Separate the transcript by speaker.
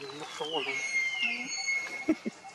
Speaker 1: You're so nakawalo.